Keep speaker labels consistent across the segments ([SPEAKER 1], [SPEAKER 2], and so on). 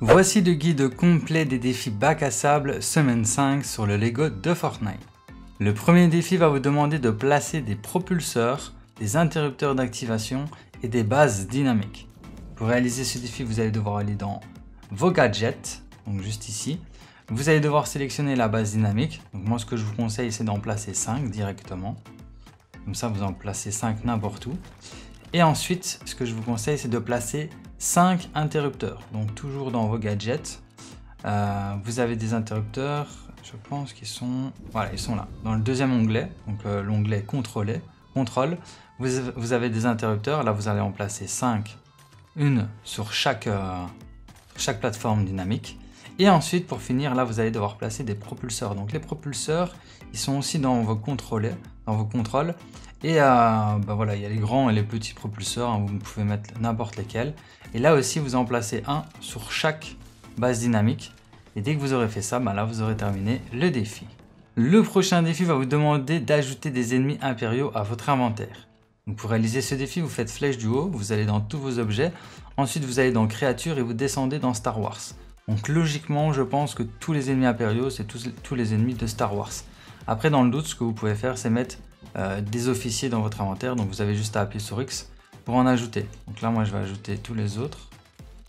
[SPEAKER 1] Voici le guide complet des défis bac à sable semaine 5 sur le Lego de Fortnite. Le premier défi va vous demander de placer des propulseurs, des interrupteurs d'activation et des bases dynamiques. Pour réaliser ce défi, vous allez devoir aller dans vos gadgets, donc juste ici. Vous allez devoir sélectionner la base dynamique. Donc moi, ce que je vous conseille, c'est d'en placer 5 directement. Comme ça, vous en placez 5 n'importe où. Et ensuite, ce que je vous conseille, c'est de placer 5 interrupteurs. Donc toujours dans vos gadgets, euh, vous avez des interrupteurs, je pense qu'ils sont... Voilà, ils sont là. Dans le deuxième onglet, donc euh, l'onglet contrôler, contrôle, vous, avez des interrupteurs. Là, vous allez en placer 5, une sur chaque, euh, chaque plateforme dynamique. Et ensuite, pour finir, là, vous allez devoir placer des propulseurs. Donc les propulseurs, ils sont aussi dans vos dans vos contrôles. Et euh, bah voilà, il y a les grands et les petits propulseurs, hein, vous pouvez mettre n'importe lesquels. Et là aussi, vous en placez un sur chaque base dynamique. Et dès que vous aurez fait ça, bah là, vous aurez terminé le défi. Le prochain défi va vous demander d'ajouter des ennemis impériaux à votre inventaire. Donc pour réaliser ce défi, vous faites flèche du haut, vous allez dans tous vos objets, ensuite vous allez dans créatures et vous descendez dans Star Wars. Donc logiquement, je pense que tous les ennemis impériaux, c'est tous, tous les ennemis de Star Wars. Après, dans le doute, ce que vous pouvez faire, c'est mettre euh, des officiers dans votre inventaire. Donc vous avez juste à appuyer sur X pour en ajouter. Donc là, moi, je vais ajouter tous les autres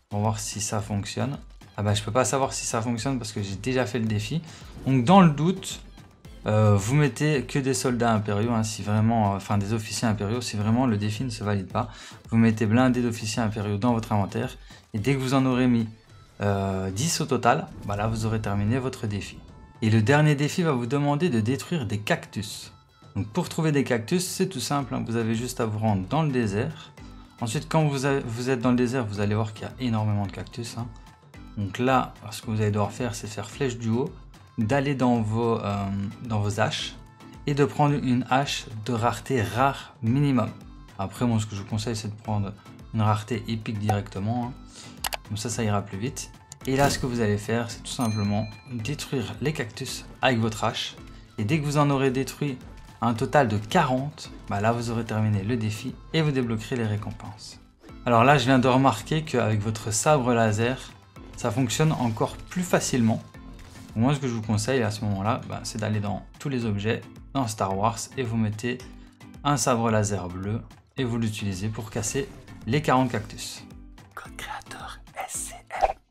[SPEAKER 1] pour voir si ça fonctionne. Ah bah, je peux pas savoir si ça fonctionne parce que j'ai déjà fait le défi. Donc dans le doute, euh, vous mettez que des soldats impériaux, hein, si vraiment, euh, enfin des officiers impériaux, si vraiment le défi ne se valide pas. Vous mettez blindé d'officiers impériaux dans votre inventaire. Et dès que vous en aurez mis 10 au total, bah là vous aurez terminé votre défi. Et le dernier défi va vous demander de détruire des cactus. Donc pour trouver des cactus, c'est tout simple, hein. vous avez juste à vous rendre dans le désert. Ensuite, quand vous, êtes dans le désert, vous allez voir qu'il y a énormément de cactus. Hein. Donc là, ce que vous allez devoir faire, c'est faire flèche du haut, d'aller dans, vos, euh, dans vos haches et de prendre une hache de rareté rare minimum. Après, moi, ce que je vous conseille, c'est de prendre une rareté épique directement. Hein. Comme ça, ça ira plus vite. Et là, ce que vous allez faire, c'est tout simplement détruire les cactus avec votre hache. Et dès que vous en aurez détruit un total de 40, bah là vous aurez terminé le défi et vous débloquerez les récompenses. Alors là je viens de remarquer qu'avec votre sabre laser, ça fonctionne encore plus facilement. Moi ce que je vous conseille à ce moment-là, bah, c'est d'aller dans tous les objets, dans Star Wars, et vous mettez un sabre laser bleu et vous l'utilisez pour casser les 40 cactus.